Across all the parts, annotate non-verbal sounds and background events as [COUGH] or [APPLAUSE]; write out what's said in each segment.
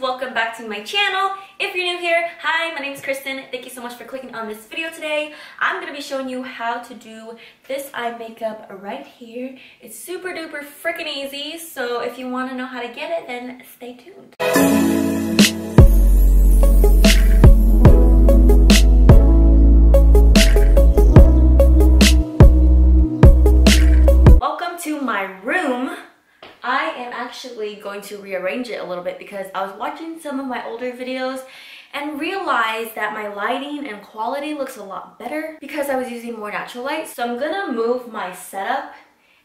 Welcome back to my channel. If you're new here, hi, my name is Christen. Thank you so much for clicking on this video today. I'm to be showing you how to do this eye makeup right here. It's super duper freaking easy, so if you want to know how to get it, then stay tuned. Going to rearrange it a little bit because I was watching some of my older videos and realized that my lighting and quality looks a lot better because I was using more natural light. So I'm gonna move my setup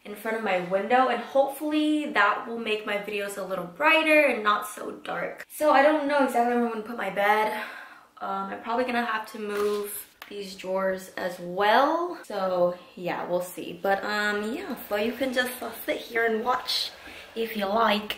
in front of my window and hopefully that will make my videos a little brighter and not so dark. So I don't know exactly where I'm gonna put my bed. Um, I'm probably gonna have to move these drawers as well. So yeah, we'll see. But um, yeah, so you can just uh, sit here and watch if you like.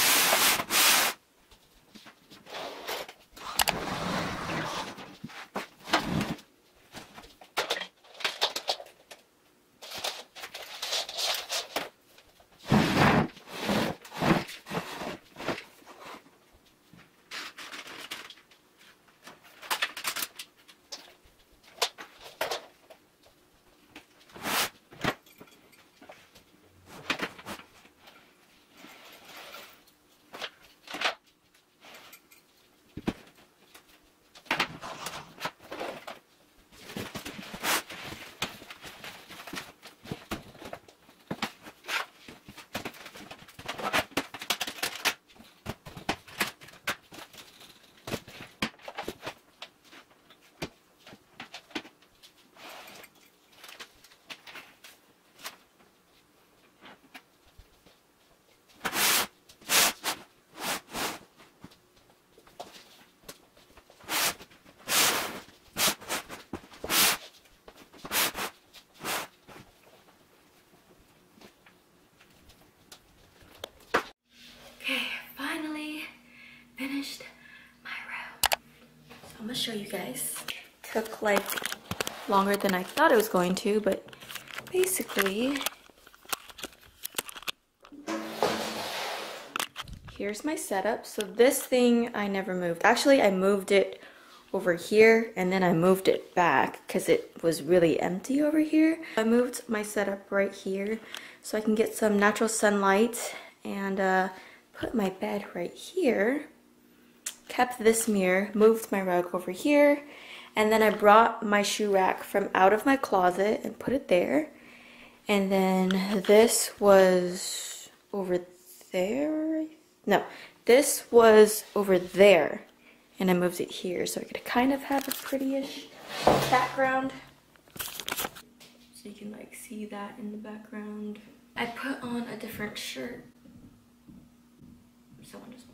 gonna show you guys. Took like longer than I thought it was going to, but basically, here's my setup. So this thing I never moved. Actually, I moved it over here and then I moved it back because it was really empty over here. I moved my setup right here so I can get some natural sunlight and uh, put my bed right here. Kept this mirror, moved my rug over here, and then I brought my shoe rack from out of my closet and put it there. And then this was over there. No, this was over there and I moved it here so I could kind of have a pretty-ish background. So you can like see that in the background. I put on a different shirt. Someone just.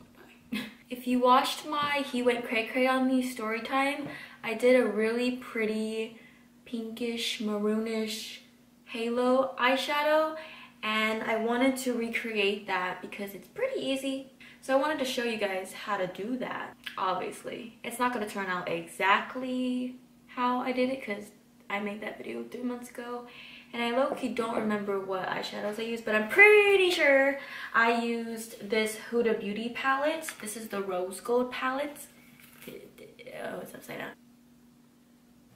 If you watched my He Went Cray Cray on Me story time, I did a really pretty pinkish, maroonish halo eyeshadow and I wanted to recreate that because it's pretty easy so I wanted to show you guys how to do that, obviously. It's not going to turn out exactly how I did it because I made that video three months ago. And I low-key don't remember what eyeshadows I used, but I'm pretty sure I used this Huda Beauty palette. This is the Rose Gold palette. Oh, it's upside down.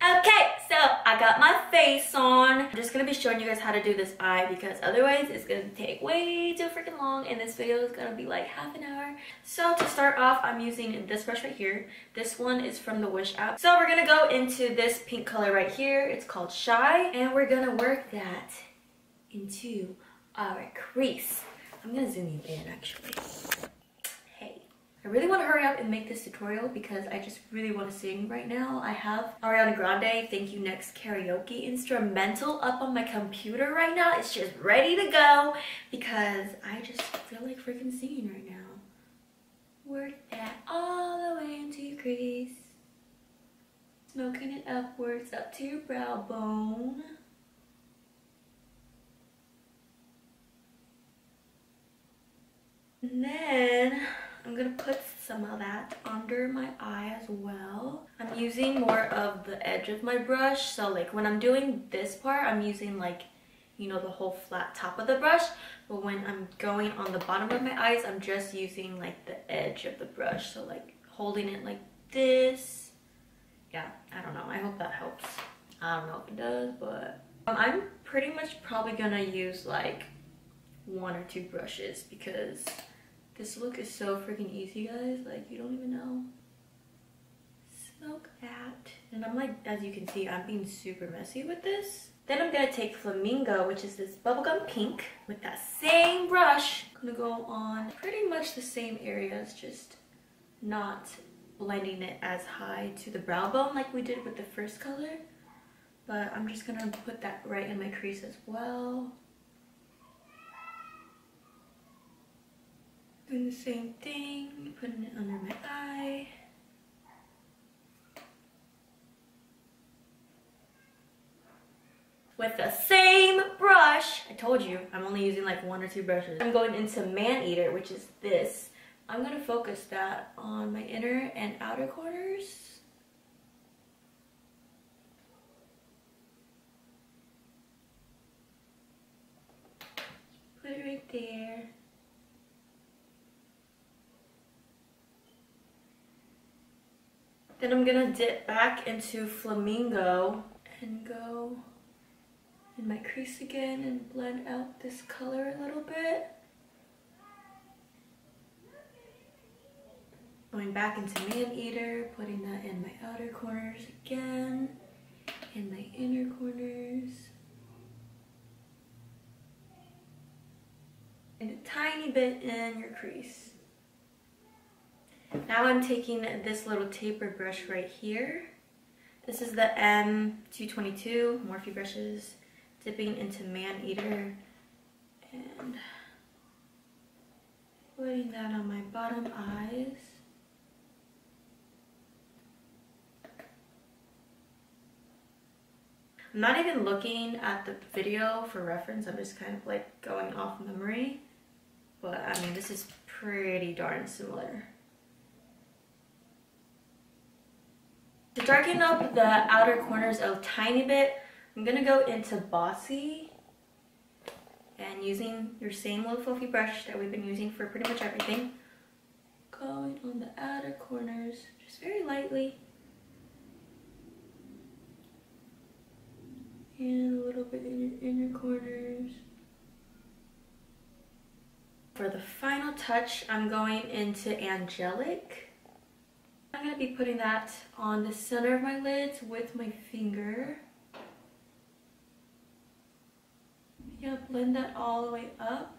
Okay, so I got my face on. I'm just gonna be showing you guys how to do this eye because otherwise it's gonna take way too freaking long and this video is gonna be like half an hour. So to start off, I'm using this brush right here. This one is from the Wish app. So we're gonna go into this pink color right here. It's called Shy and we're gonna work that into our crease. I'm gonna zoom you in actually. I really want to hurry up and make this tutorial because I just really want to sing right now. I have Ariana Grande Thank You Next karaoke instrumental up on my computer right now. It's just ready to go because I just feel like freaking singing right now. Work that all the way into your crease. Smoking it upwards up to your brow bone. And then I'm gonna put some of that under my eye as well. I'm using more of the edge of my brush. So like when I'm doing this part, I'm using like, you know, the whole flat top of the brush. But when I'm going on the bottom of my eyes, I'm just using like the edge of the brush. So like holding it like this. Yeah, I don't know. I hope that helps. I don't know if it does, but um, I'm pretty much probably gonna use like one or two brushes because this look is so freaking easy, guys. Like, you don't even know. Smoke that. And I'm like, as you can see, I'm being super messy with this. Then I'm gonna take Flamingo, which is this bubblegum pink, with that same brush. I'm gonna go on pretty much the same areas, just not blending it as high to the brow bone like we did with the first color. But I'm just gonna put that right in my crease as well. Doing the same thing, putting it under my eye. With the same brush, I told you, I'm only using like one or two brushes. I'm going into Man Eater, which is this. I'm gonna focus that on my inner and outer corners. Put it right there. Then I'm gonna dip back into Flamingo and go in my crease again and blend out this color a little bit. Going back into Man Eater, putting that in my outer corners again, in my inner corners. And a tiny bit in your crease. Now I'm taking this little taper brush right here. This is the M222 Morphe brushes, dipping into Man Eater and putting that on my bottom eyes. I'm not even looking at the video for reference, I'm just kind of like going off memory. But I mean, this is pretty darn similar. To darken up the outer corners a tiny bit, I'm going to go into Bossy and using your same little fluffy brush that we've been using for pretty much everything. Going on the outer corners, just very lightly. And a little bit in your inner corners. For the final touch, I'm going into Angelic. I'm going to be putting that on the center of my lids with my finger. Yeah, blend that all the way up.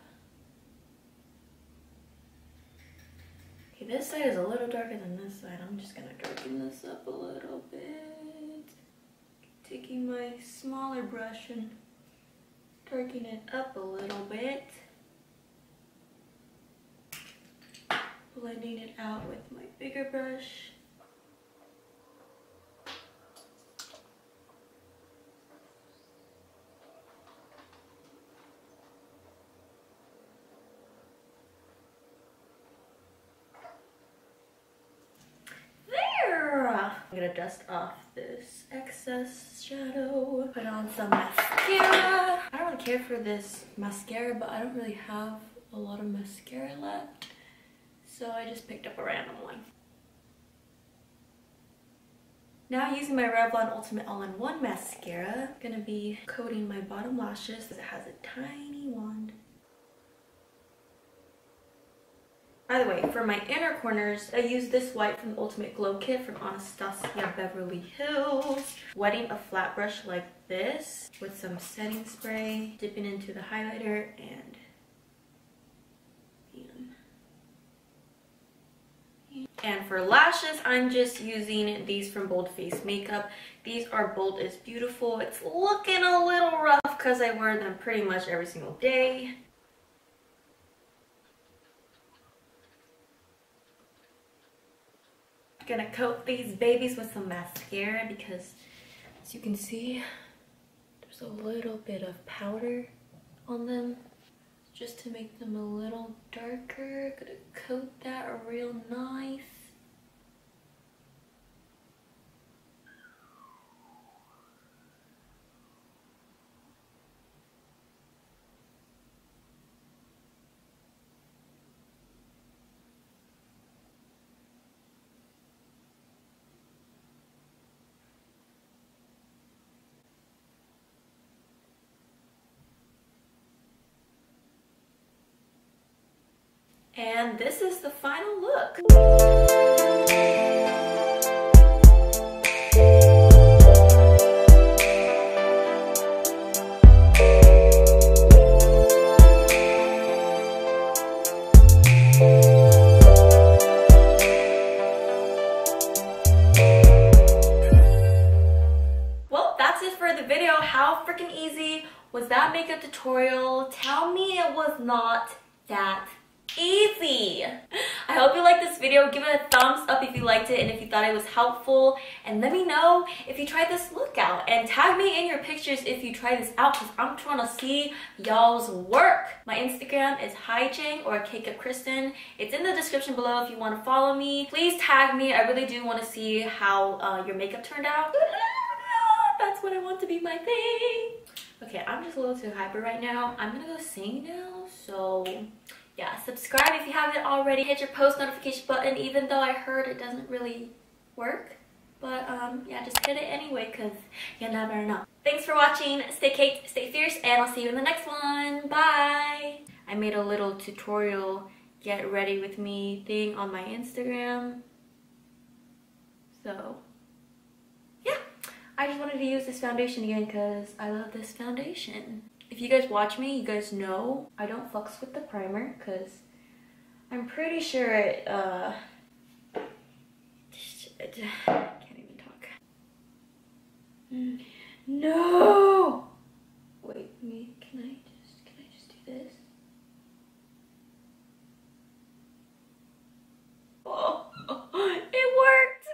Okay, this side is a little darker than this side. I'm just going to darken this up a little bit. Taking my smaller brush and darkening it up a little bit. Blending it out with my bigger brush. I'm gonna dust off this excess shadow, put on some mascara. I don't really care for this mascara, but I don't really have a lot of mascara left. So I just picked up a random one. Now using my Revlon Ultimate All-in-One Mascara, gonna be coating my bottom lashes because it has a tiny wand. By the way, for my inner corners, I use this white from the Ultimate Glow Kit from Anastasia Beverly Hills. Wetting a flat brush like this with some setting spray, dipping into the highlighter, and And for lashes, I'm just using these from Bold Face Makeup. These are Bold is Beautiful. It's looking a little rough because I wear them pretty much every single day. Gonna coat these babies with some mascara because as you can see there's a little bit of powder on them just to make them a little darker. Gonna coat that real nice And this is the final look. Well, that's it for the video. How freaking easy was that makeup tutorial? Tell me it was not that easy. I hope you liked this video. Give it a thumbs up if you liked it and if you thought it was helpful. And let me know if you tried this look out. And tag me in your pictures if you try this out because I'm trying to see y'all's work. My Instagram is Hijaang or Cakeupchristen. It's in the description below if you want to follow me. Please tag me. I really do want to see how uh, your makeup turned out. [LAUGHS] That's what I want to be my thing. Okay, I'm just a little too hyper right now. I'm gonna go sing now, so yeah, subscribe if you haven't already. Hit your post notification button, even though I heard it doesn't really work. But um, yeah, just hit it anyway, because you never know. Thanks for watching. Stay caked, stay fierce, and I'll see you in the next one. Bye! I made a little tutorial get ready with me thing on my Instagram. So, yeah. I just wanted to use this foundation again because I love this foundation. If you guys watch me, you guys know I don't fucks with the primer because I'm pretty sure it, uh, I can't even talk. No! Wait, me, can I just, can I just do this? Oh, [LAUGHS] it worked!